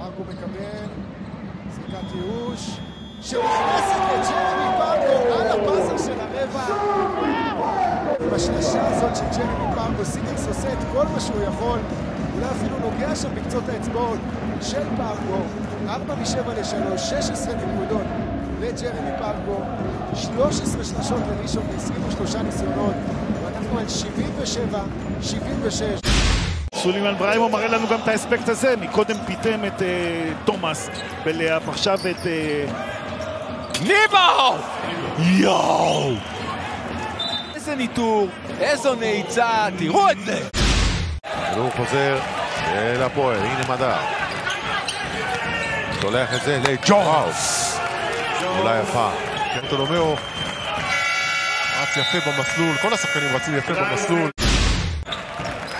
מרקו מקבל, זריקת ייאוש, שמכניסה את ג'רמי פרגו על הפאזל של הרבע. בשלישה הזאת של ג'רמי פרגו, סיגרס עושה את כל מה שהוא יכול, אולי אפילו נוגע שם בקצות האצבעות של פרגו, 4 מ-7 ל-3, 16 נקודות לג'רמי פרגו, 13 שלשות לראשון ו-23 ניסיונות, ואנחנו על 77, 76. סולימן בריימו מראה לנו גם את האספקט הזה, מקודם פיתם את uh, תומאס בלאפ, עכשיו את... Uh... ניבו! יואו! איזה ניטור, איזו נעיצה, תראו את זה! הוא חוזר אל הפועל, הנה מדר. שולח את זה לג'וראוס. אולי יפה. קנטולומיאו רץ יפה במסלול, כל השחקנים רצים יפה במסלול.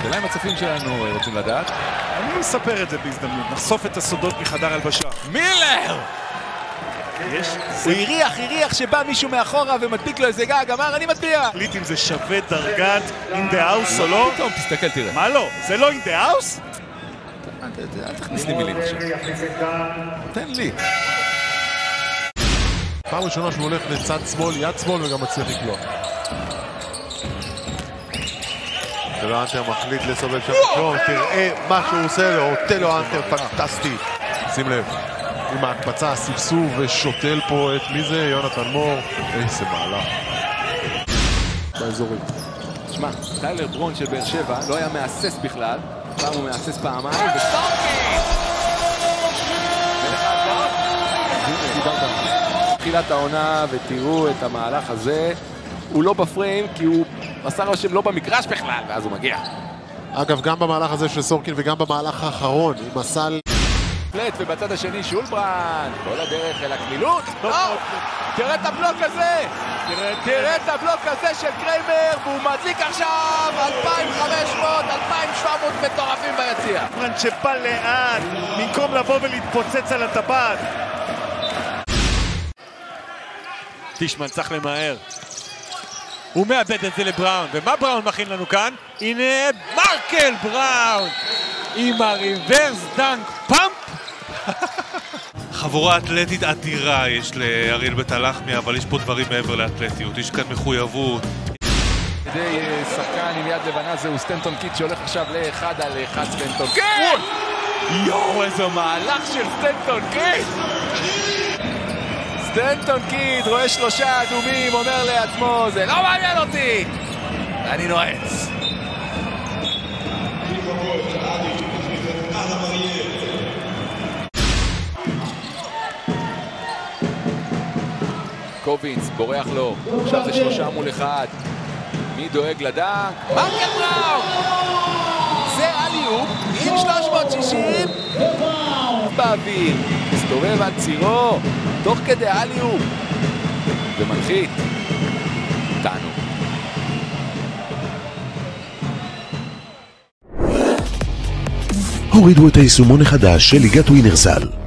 השאלה אם הצופים שלנו רוצים לדעת. אני אספר את זה בהזדמנות, נחשוף את הסודות מחדר הלבשה. מילר! יש... הוא הריח, הריח שבא מישהו מאחורה ומדביק לו איזה גג, אמר אני מטביע! להחליט אם זה שווה דרגת in the house או לא. פתאום, תסתכל, תראה. מה לא? זה לא in the house? אל תכניס לי מילים עכשיו. תן לי. פעם ראשונה שהוא הולך לצד שמאל, יד שמאל וגם מצליח לקלוע. ולא אנטר מחליט לסובב שם ראשון, תראה מה שהוא עושה לו, טלו אנטר פנטסטי. שים לב, עם ההקפצה, הסבסוב ושותל פה את מי זה? יונתן מור. איזה מהלך. באזורים. שמע, טיילר ברון של באר שבע לא היה מהסס בכלל, פעם הוא מהסס פעמיים! תחילת העונה, ותראו את המהלך הזה. הוא לא בפריים כי הוא עשה רושם לא במגרש בכלל, ואז הוא מגיע. אגב, גם במהלך הזה של סורקין וגם במהלך האחרון, עם הסל... פלט, ובצד השני שולברן, כל הדרך אל הקלילות. לא! תראה את הבלוק הזה! תראה את הבלוק הזה של קריימר, והוא מדליק עכשיו 2,500, 2,700 מטורפים ביציע. פרנד שבא לאט, במקום לבוא ולהתפוצץ על הטבעת. טישמן צריך למהר. הוא מאבד את זה לבראון, ומה בראון מכין לנו כאן? הנה מרקל בראון עם ה reverse dunk pump חבורה אתלטית אדירה יש לאריאל בית הלחמי, אבל יש פה דברים מעבר לאתלטיות, יש כאן מחויבות. כדי שחקן עם יד לבנה זהו סטנטון קיט שהולך עכשיו לאחד על אחד סטנטון קיט! יואו, איזה מהלך של סטנטון קיט! סטנטון קיט רואה שלושה אדומים, אומר לעצמו, זה לא מעניין אותי! ואני נועץ. קובינס בורח לו, עכשיו זה שלושה מול אחד. מי דואג לדק? מרקל בראון! זה אליו עם 360 באוויר. מסתובב על צירו, תוך כדי אליו. ומנחית. תענוג. הורידו את היישומון החדש של ליגת ווינרסל.